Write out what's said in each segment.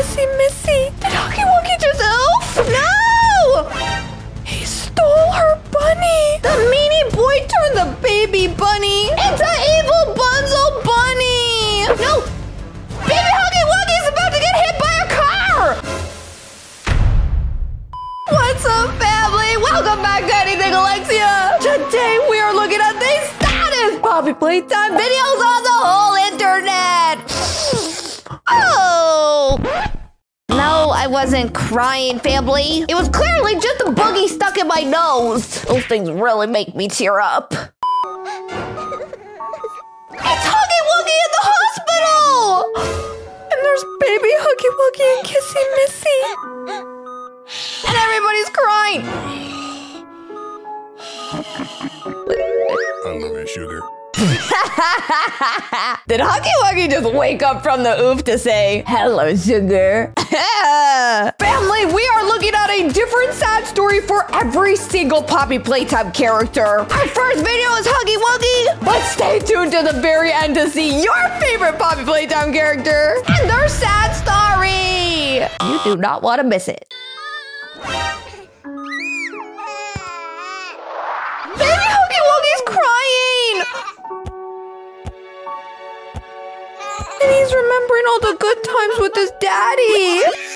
Kissy Missy. Did Huggy Wuggy just oof? No! He stole her bunny. The meanie boy turned the baby bunny into evil Bunzo Bunny. No! Baby Wuggy is about to get hit by a car! What's up, family? Welcome back to Anything Alexia. Today we are looking at the saddest Poppy Playtime videos on the whole internet. Oh! No, I wasn't crying, family. It was clearly just a boogie stuck in my nose. Those things really make me tear up. It's Huggy Wuggy in the hospital! And there's baby Huggy Wuggy and Kissy Missy. And everybody's crying. I love you, sugar. Did Huggy Wuggy just wake up from the oof to say, Hello, sugar? Family, we are looking at a different sad story for every single Poppy Playtime character. Our first video is Huggy Wuggy, but stay tuned to the very end to see your favorite Poppy Playtime character and their sad story. You do not want to miss it. Baby And he's remembering all the good times with his daddy.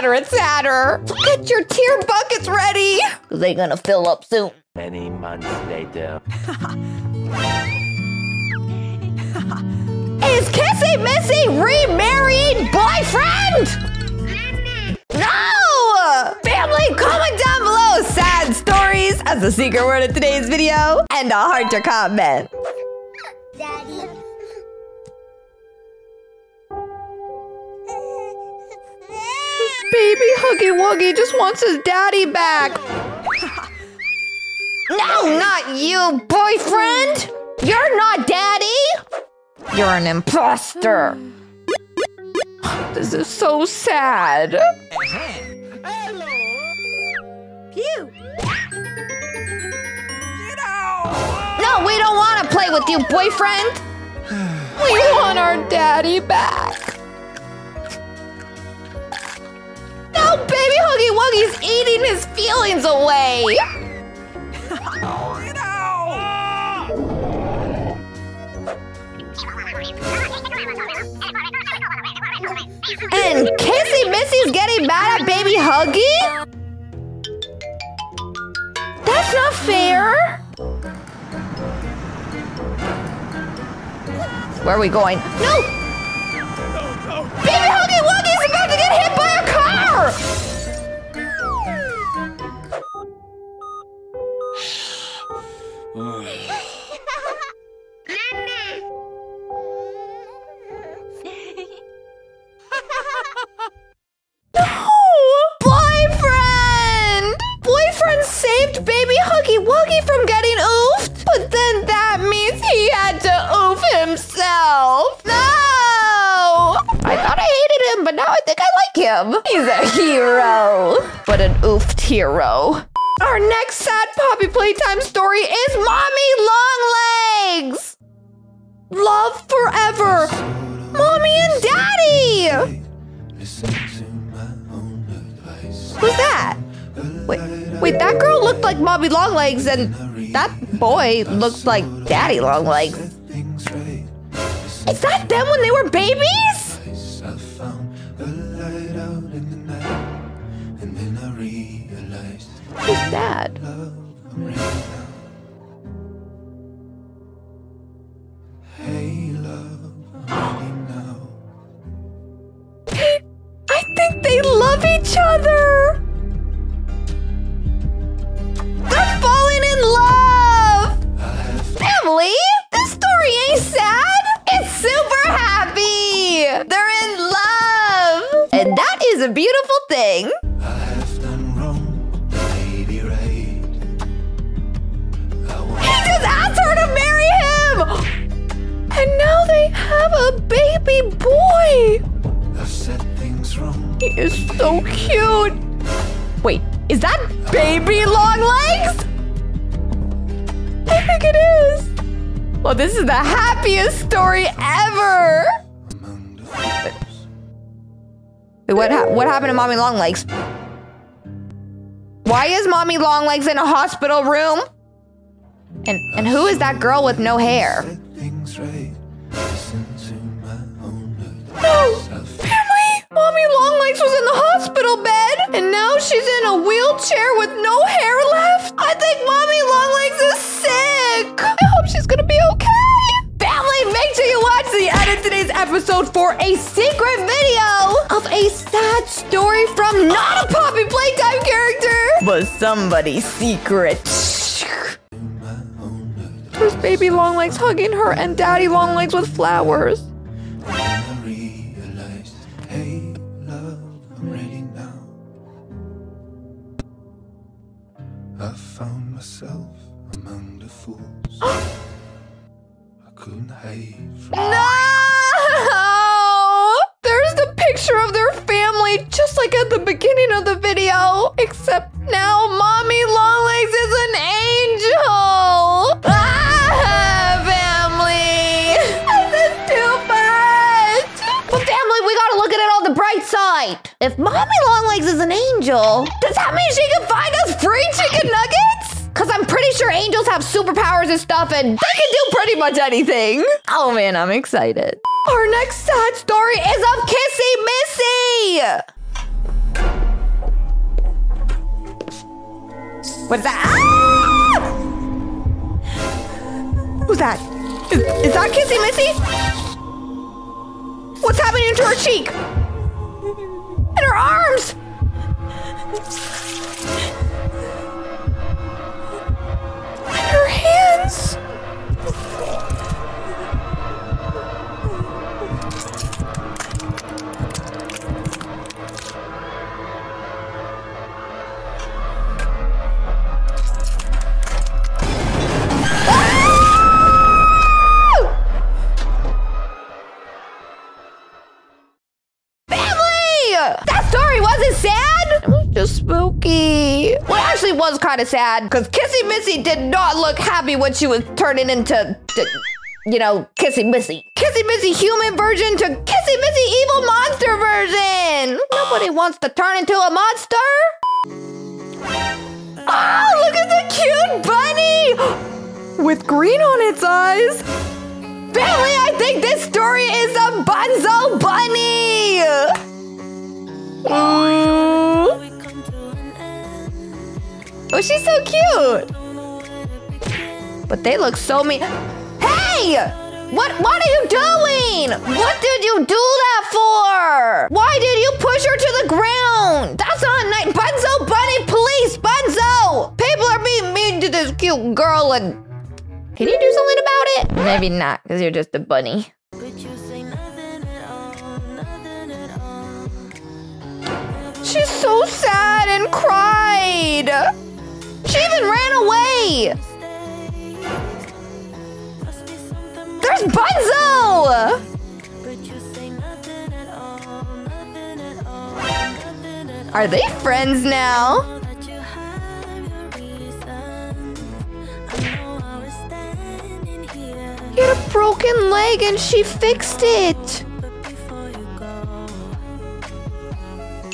Sadder and sadder and sadder. So get your tear buckets ready! Cause they're gonna fill up soon. Many months later. Is Kissy Missy remarrying boyfriend? No! Family, comment down below sad stories as the secret word of today's video and a heart to comment. Daddy. Baby Huggy Wuggy just wants his daddy back. no, not you, boyfriend! You're not daddy! You're an imposter. This is so sad. No, we don't want to play with you, boyfriend. We want our daddy back. No, baby Huggy Wuggy's eating his feelings away. And Kissy Missy's getting mad at baby Huggy? That's not fair. Where are we going? No! Car! Him. He's a hero, but an oofed hero. Our next sad Poppy Playtime story is Mommy Longlegs! Love forever! Mommy and Daddy! Who's that? Wait, wait, that girl looked like Mommy Longlegs, and that boy looks like Daddy Longlegs. Is that them when they were babies? Who's Dad? I think they love each other. Boy! I've said things wrong. He is so cute. Wait, is that baby long legs? I think it is. Well, this is the happiest story ever. Among the fools. Wait, what, hap what happened to Mommy Longlegs? Why is Mommy Longlegs in a hospital room? And and who is that girl with no hair? Right. No! Family! Mommy Longlegs was in the hospital bed, and now she's in a wheelchair with no hair left. I think Mommy Longlegs is sick. I hope she's gonna be okay. Family, make sure you watch the end of today's episode for a secret video of a sad story from not a Poppy Playtime character, but somebody's secret. Baby Longlegs hugging her and daddy Longlegs with flowers. If Mommy Longlegs is an angel, does that mean she can find us free chicken nuggets? Cause I'm pretty sure angels have superpowers and stuff and they can do pretty much anything. Oh man, I'm excited. Our next sad story is of Kissy Missy! What's that? Ah! Who's that? Is, is that Kissy Missy? What's happening to her cheek? Arms? Spooky. Well, it actually was kind of sad because Kissy Missy did not look happy when she was turning into, to, you know, Kissy Missy. Kissy Missy human version to Kissy Missy evil monster version. Nobody wants to turn into a monster. Oh, look at the cute bunny with green on its eyes. Family, I think this story is a Bunzo bunny. Ooh. She's so cute. But they look so mean. Hey! What what are you doing? What did you do that for? Why did you push her to the ground? That's not nice. Bunzo bunny police, Bunzo! People are being mean to this cute girl and can you do something about it? Maybe not, because you're just a bunny. She's so sad and cried. She even ran away. There's Bunzo! Are they friends now? He had a broken leg and she fixed it.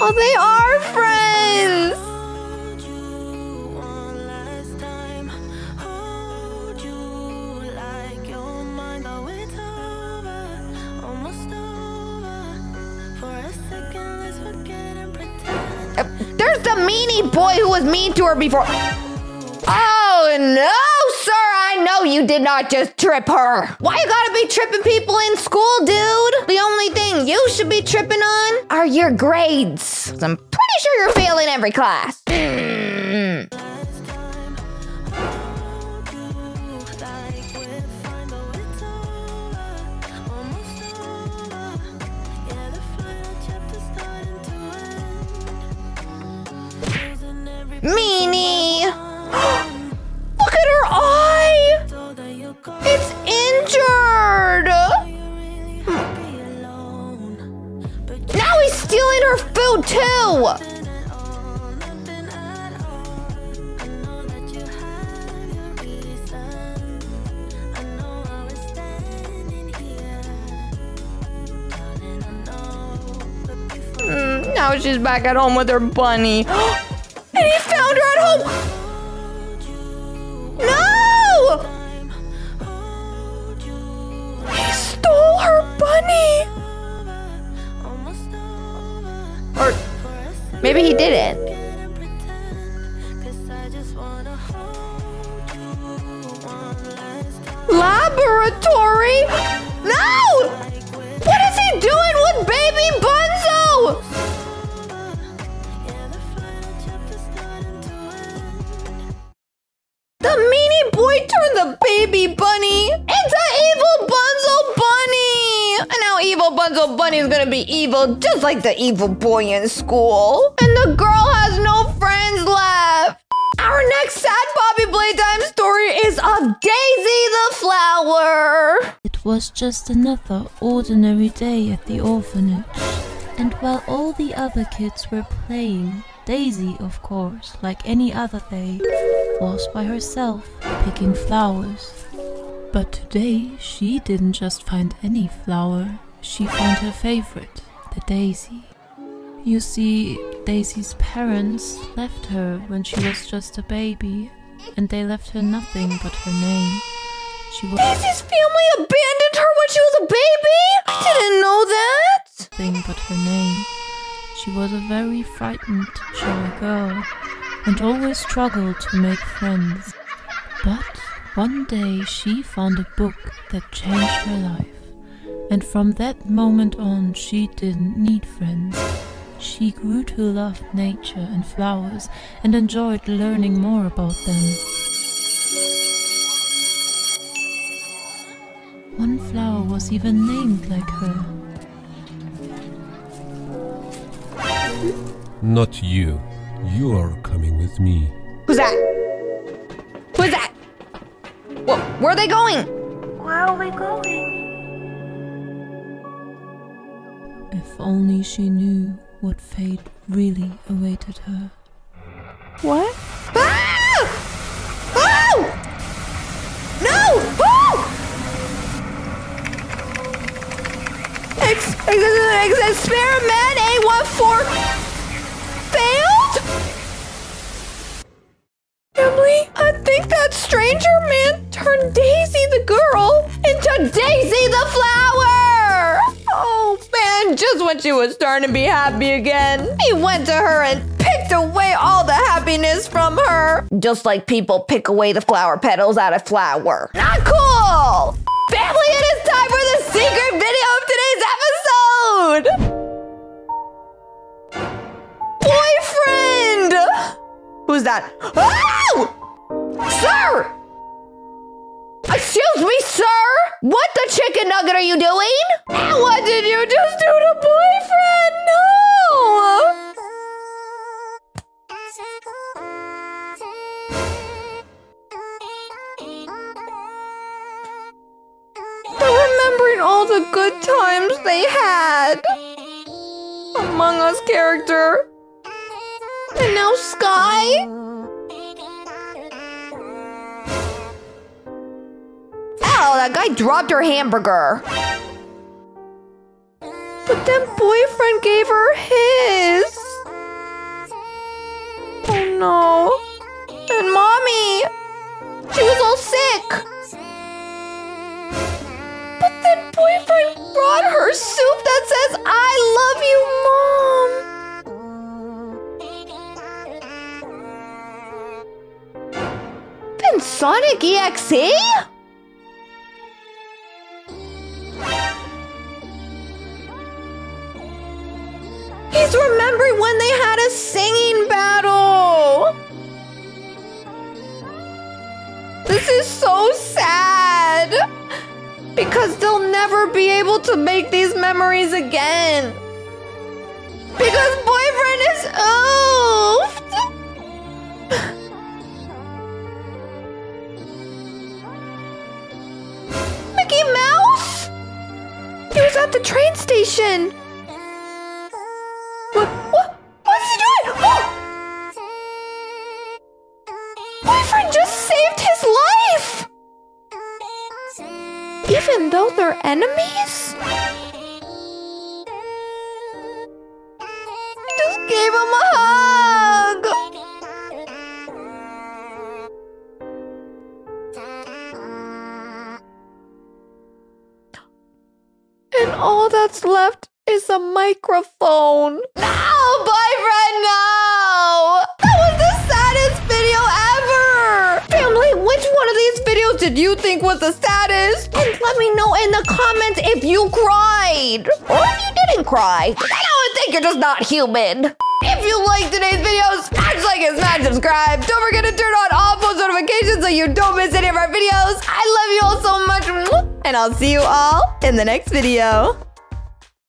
Oh, they are friends. Meanie boy who was mean to her before. Oh no, sir! I know you did not just trip her. Why you gotta be tripping people in school, dude? The only thing you should be tripping on are your grades. I'm pretty sure you're failing every class. Meanie! Look at her eye! It's injured! Hmm. Now he's stealing her food too! Hmm. now she's back at home with her bunny. her bunny. Or maybe he didn't. Laboratory? No! Evil Bunzo Bunny is gonna be evil just like the evil boy in school. And the girl has no friends left. Our next sad Poppy Playtime story is of Daisy the Flower. It was just another ordinary day at the orphanage. And while all the other kids were playing, Daisy, of course, like any other day, was by herself picking flowers. But today she didn't just find any flower, she found her favorite, the daisy. You see, Daisy's parents left her when she was just a baby, and they left her nothing but her name. She was Daisy's family abandoned her when she was a baby? I didn't know that. nothing but her name. She was a very frightened, shy girl, and always struggled to make friends. But one day she found a book that changed her life, and from that moment on she didn't need friends. She grew to love nature and flowers and enjoyed learning more about them. One flower was even named like her. Not you. You are coming with me. Who's that? Who's that? Wh- where are they going? Where are we going? If only she knew what fate really awaited her. What? Ah! Oh! No! Oh! Ex- ex- ex- experiment A14 failed? Emily, I think that stranger man turned Daisy the girl into Daisy the flower! When she was starting to be happy again, he went to her and picked away all the happiness from her. Just like people pick away the flower petals out of flower. Not cool! Family, it is time for the secret video of today's episode! Boyfriend! Who's that? Oh! Sir! Excuse me, sir? What the chicken nugget are you doing? What did you just do to boyfriend? No! Remembering all the good times they had. Among Us character. And now Sky? Oh, that guy dropped her hamburger. But then boyfriend gave her his. Oh no. And mommy. She was all sick. But then boyfriend brought her soup that says, I love you, mom. Then Sonic EXE? He's remembering when they had a singing battle. This is so sad. Because they'll never be able to make these memories again. Because boyfriend is oofed. Mickey Mouse? He was at the train station. What? What? What is he doing? Oh! Just saved his life! Even though they're enemies? Just gave him a hug! And all that's left is a microphone. No, boyfriend, no! That was the saddest video ever! Family, which one of these videos did you think was the saddest? And let me know in the comments if you cried. Or if you didn't cry. I would think you're just not human. If you like today's video, smash like and smash subscribe. Don't forget to turn on all post notifications so you don't miss any of our videos. I love you all so much. And I'll see you all in the next video.